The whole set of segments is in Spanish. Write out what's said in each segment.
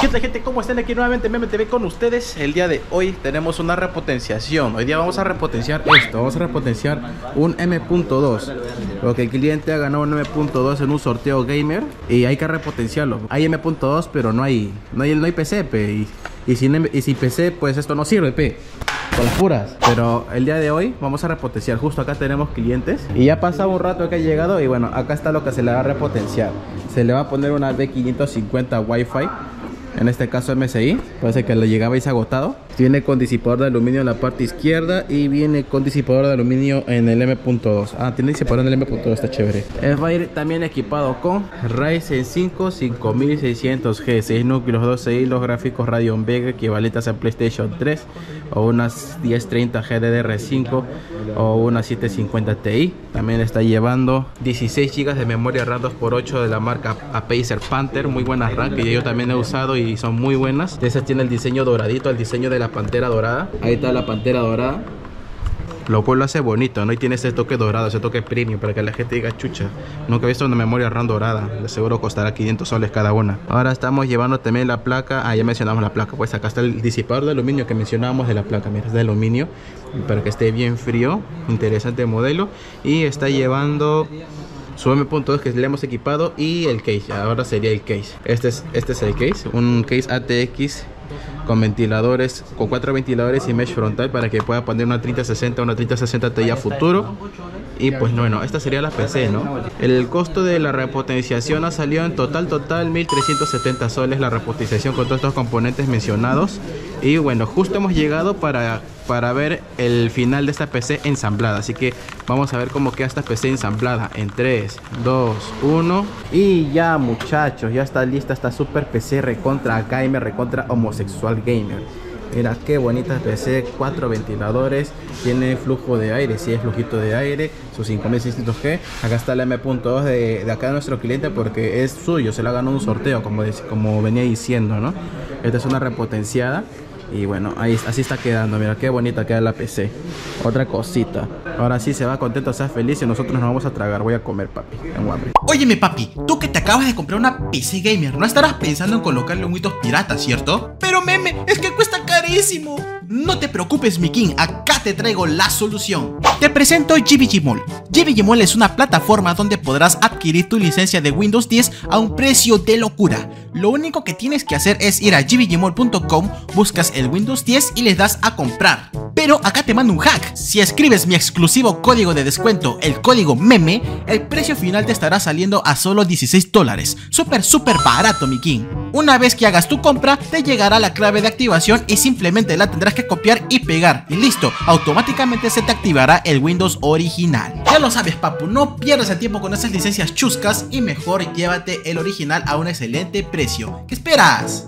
¿Qué tal gente? ¿Cómo están? Aquí nuevamente Meme TV con ustedes. El día de hoy tenemos una repotenciación. Hoy día vamos a repotenciar esto. Vamos a repotenciar un M.2 Porque el cliente ha ganado un M.2 en un sorteo gamer Y hay que repotenciarlo. Hay M.2 pero no hay no hay, no hay PC pe, y, y, sin, y sin PC pues esto no sirve pe con puras. Pero el día de hoy vamos a repotenciar. Justo acá tenemos clientes. Y ya pasado un rato que ha llegado. Y bueno, acá está lo que se le va a repotenciar. Se le va a poner una B550 Wi-Fi en este caso MSI, parece que le llegabais agotado. Viene con disipador de aluminio en la parte izquierda y viene con disipador de aluminio en el M.2. Ah, tiene disipador en el M.2, está chévere. Va a ir también equipado con Ryzen 5 5600G, 6 núcleos, 12 hilos gráficos Radeon Vega equivalentes a PlayStation 3 o unas 1030 GDDR5 o una 750 Ti. También está llevando 16 GB de memoria RAM 2x8 de la marca Acer Panther, muy buenas RAM que yo también he usado y son muy buenas. Esa tiene el diseño doradito, el diseño de la pantera dorada. Ahí está la pantera dorada. Lo cual lo hace bonito, ¿no? Y tiene ese toque dorado, ese toque premium para que la gente diga chucha. Nunca he visto una memoria RAM dorada. De seguro costará 500 soles cada una. Ahora estamos llevando también la placa. Ah, ya mencionamos la placa. Pues acá está el disipador de aluminio que mencionábamos de la placa. Mira, es de aluminio para que esté bien frío. Interesante modelo. Y está llevando su M.2 que le hemos equipado y el case. Ahora sería el case. Este es, este es el case. Un case ATX con ventiladores, con cuatro ventiladores y mesh frontal para que pueda poner una 3060 una 3060 Ti a futuro. Y pues bueno, esta sería la PC, ¿no? El costo de la repotenciación ha salido en total, total 1370 soles la repotenciación con todos estos componentes mencionados. Y bueno, justo hemos llegado para, para ver el final de esta PC ensamblada. Así que vamos a ver cómo queda esta PC ensamblada en 3, 2, 1. Y ya muchachos, ya está lista esta super PC recontra gamer, recontra homosexual gamer. Mira qué bonita PC, cuatro ventiladores, tiene flujo de aire, sí, es flujito de aire, su 5600G. Acá está el M.2 de, de, acá de nuestro cliente porque es suyo, se la ganó un sorteo, como, como venía diciendo, ¿no? Esta es una repotenciada. Y bueno, ahí así está quedando. Mira qué bonita queda la PC. Otra cosita. Ahora sí se va contento, sea feliz y nosotros nos vamos a tragar. Voy a comer, papi. Tengo hambre. Óyeme, papi, tú que te acabas de comprar una PC gamer, no estarás pensando en colocarle un pirata, ¿cierto? Pero meme, es que cuesta carísimo. No te preocupes, mi king, acá te traigo la solución. Te presento GBG Mall. GBG Mall es una plataforma donde podrás adquirir tu licencia de Windows 10 a un precio de locura. Lo único que tienes que hacer es ir a gbgmall.com, buscas el Windows 10 y les das a comprar. Pero acá te mando un hack. Si escribes mi exclusivo código de descuento, el código MEME, el precio final te estará saliendo a solo 16 dólares. Súper, súper barato, mi king. Una vez que hagas tu compra, te llegará la clave de activación y simplemente la tendrás que copiar y pegar. Y listo, automáticamente se te activará el Windows original. Ya lo sabes, papu, no pierdas el tiempo con esas licencias chuscas y mejor llévate el original a un excelente precio. ¿Qué esperas?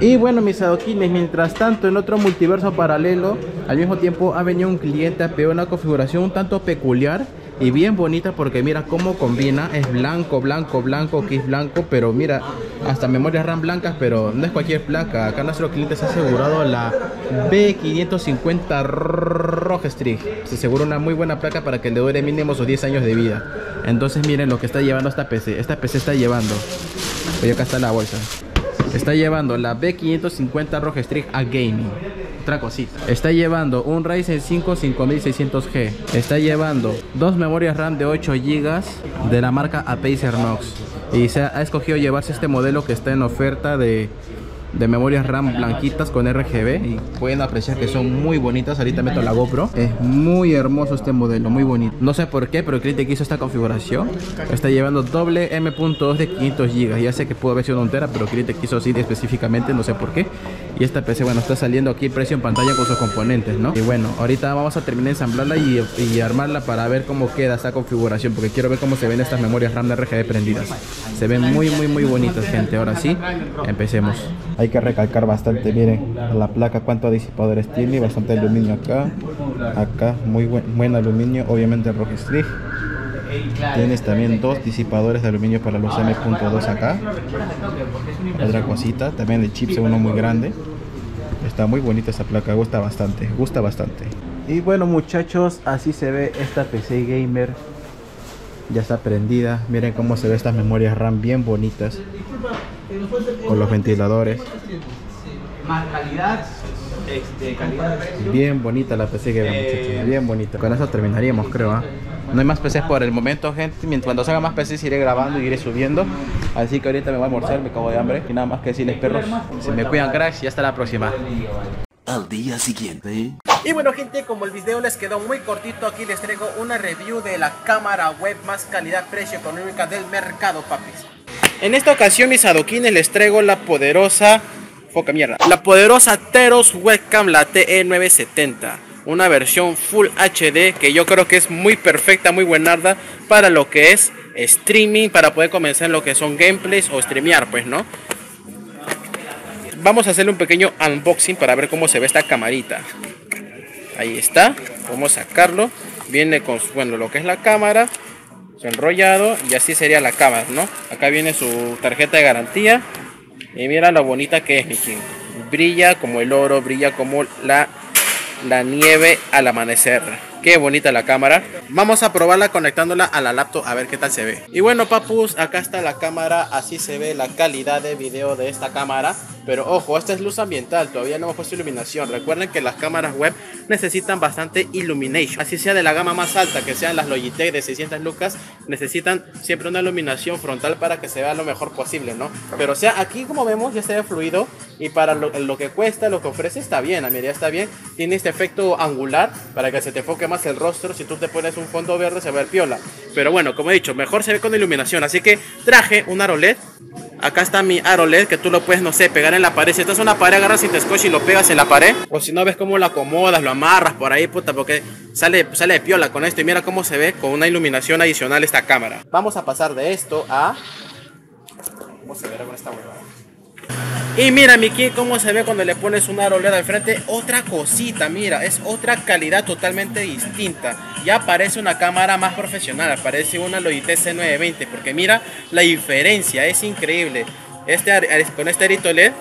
Y bueno mis adoquines, mientras tanto en otro multiverso paralelo Al mismo tiempo ha venido un cliente a pedir una configuración un tanto peculiar y bien bonita porque mira cómo combina, es blanco, blanco, blanco, que es blanco, pero mira, hasta memorias RAM blancas, pero no es cualquier placa. Acá nuestro cliente se ha asegurado la B550 Rockstrix. Se asegura una muy buena placa para que le dure mínimo sus 10 años de vida. Entonces miren lo que está llevando esta PC. Esta PC está llevando. Oye, acá está la bolsa. Está llevando la B550 Rockstrix a gaming otra cosita. Está llevando un Ryzen 5 5600G. Está llevando dos memorias RAM de 8 GB de la marca Acer Knox. Y se ha escogido llevarse este modelo que está en oferta de de memorias RAM blanquitas con RGB y pueden apreciar que son muy bonitas. Ahorita meto la GoPro. Es muy hermoso este modelo, muy bonito. No sé por qué, pero que hizo esta configuración está llevando doble M.2 de 500 GB. Ya sé que pudo haber sido una entera, pero cliente quiso así específicamente, no sé por qué. Y esta PC, bueno, está saliendo aquí el precio en pantalla con sus componentes, ¿no? Y bueno, ahorita vamos a terminar de ensamblarla y, armarla para ver cómo queda esa configuración, porque quiero ver cómo se ven estas memorias RAM de RGB prendidas. Se ven muy, muy, muy bonitas, gente. Ahora sí, empecemos. Hay que recalcar bastante, miren, la placa cuántos disipadores tiene, bastante aluminio acá, acá, muy buen, buen aluminio, obviamente rojo strip. Tienes también dos disipadores de aluminio para los M.2 acá. Otra cosita, también de chips uno muy grande. Está muy bonita esa placa, gusta bastante, gusta bastante. Y bueno muchachos, así se ve esta PC Gamer. Ya está prendida. Miren cómo se ve estas memorias RAM bien bonitas. Con los ventiladores. Más calidad, este, calidad Bien bonita la PC Gamer muchachos. Bien bonita. Con eso terminaríamos creo. ¿ah? No hay más PCs por el momento, gente. Mientras cuando salga más PCs iré grabando y iré subiendo. Así que ahorita me voy a almorzar, me cago de hambre. Y nada más que decirles, perros. Se me cuidan, cracks, y hasta la próxima. Al día siguiente. Y bueno gente, como el video les quedó muy cortito, aquí les traigo una review de la cámara web más calidad-precio económica del mercado, papis. En esta ocasión, mis adoquines, les traigo la poderosa... Foca mierda. La poderosa Teros Webcam, la TE970. Una versión Full HD que yo creo que es muy perfecta, muy buenarda para lo que es streaming, para poder comenzar en lo que son gameplays o streamear, pues, ¿no? Vamos a hacerle un pequeño unboxing para ver cómo se ve esta camarita. Ahí está. Vamos a sacarlo. Viene con bueno, lo que es la cámara. Su enrollado. Y así sería la cámara, ¿no? Acá viene su tarjeta de garantía. Y mira lo bonita que es, mi king. Brilla como el oro, brilla como la, la nieve al amanecer. Qué bonita la cámara. Vamos a probarla conectándola a la laptop a ver qué tal se ve. Y bueno, papus, acá está la cámara. Así se ve la calidad de video de esta cámara. Pero ojo, esta es luz ambiental, todavía no hemos puesto iluminación. Recuerden que las cámaras web necesitan bastante illumination. Así sea de la gama más alta, que sean las Logitech de 600 lucas, necesitan siempre una iluminación frontal para que se vea lo mejor posible, ¿no? Pero o sea, aquí como vemos ya se ve fluido y para lo, lo que cuesta, lo que ofrece está bien, a medida está bien. Tiene este efecto angular para que se te enfoque más el rostro. Si tú te pones un fondo verde se ve el piola. Pero bueno, como he dicho, mejor se ve con iluminación. Así que traje un aro LED Acá está mi aro LED que tú lo puedes, no sé, pegar en la pared. Si estás en una pared, agarras te scotch y lo pegas en la pared. O si no, ves cómo lo acomodas, lo amarras por ahí, puta, porque sale, sale de piola con esto. Y mira cómo se ve con una iluminación adicional esta cámara. Vamos a pasar de esto a... ¿Cómo se verá con esta huevada? Y mira, Miki, cómo se ve cuando le pones un aro LED al frente. Otra cosita, mira, es otra calidad totalmente distinta. Ya parece una cámara más profesional, parece una Logitech C920. Porque mira la diferencia, es increíble. Este, con este arito LED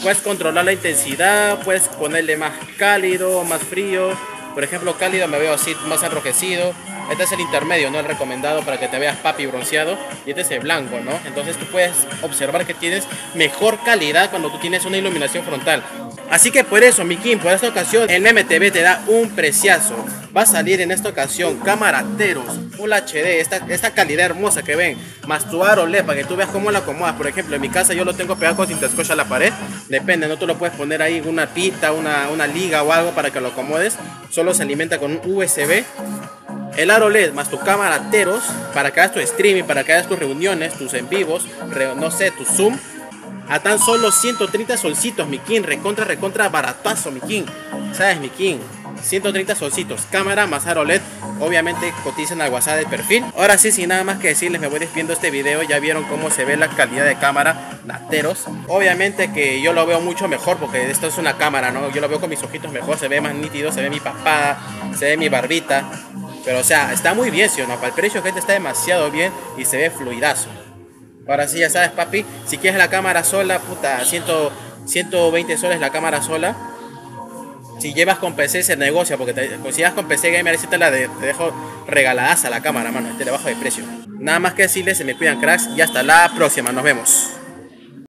puedes controlar la intensidad, puedes ponerle más cálido, más frío. Por ejemplo, cálido me veo así, más enrojecido. Este es el intermedio, ¿no? El recomendado para que te veas papi bronceado. Y este es el blanco, ¿no? Entonces tú puedes observar que tienes mejor calidad cuando tú tienes una iluminación frontal. Así que por eso, mi Kim, por esta ocasión, el MTV te da un preciazo. Va a salir en esta ocasión camarateros, Full HD, esta, esta calidad hermosa que ven, más tu aro LED para que tú veas cómo la acomodas. Por ejemplo, en mi casa yo lo tengo pegado con cinta a la pared. Depende, no tú lo puedes poner ahí una pita, una, una liga o algo para que lo acomodes. Solo se alimenta con un USB el aro LED más tu cámara Teros para que hagas tu streaming, para que hagas tus reuniones, tus en vivos, no sé, tu Zoom, a tan solo 130 solcitos, mi king, recontra, recontra baratazo, mi king, ¿sabes, mi king? 130 solcitos, cámara más aro LED, obviamente cotizan al WhatsApp del perfil. Ahora sí, sin nada más que decirles, me voy despidiendo este video, ya vieron cómo se ve la calidad de cámara, Teros Obviamente que yo lo veo mucho mejor porque esto es una cámara, ¿no? Yo lo veo con mis ojitos mejor, se ve más nítido, se ve mi papada, se ve mi barbita. Pero o sea, está muy bien, ¿sí o no? Para el precio, gente, está demasiado bien y se ve fluidazo. Ahora sí, ya sabes, papi, si quieres la cámara sola, puta, 100, 120 soles la cámara sola. Si llevas con PC se negocia, porque te, si llevas con PC gamer, te la de, te dejo la cámara, mano, este le bajo de precio. Nada más que decirles, se me cuidan cracks y hasta la próxima, nos vemos.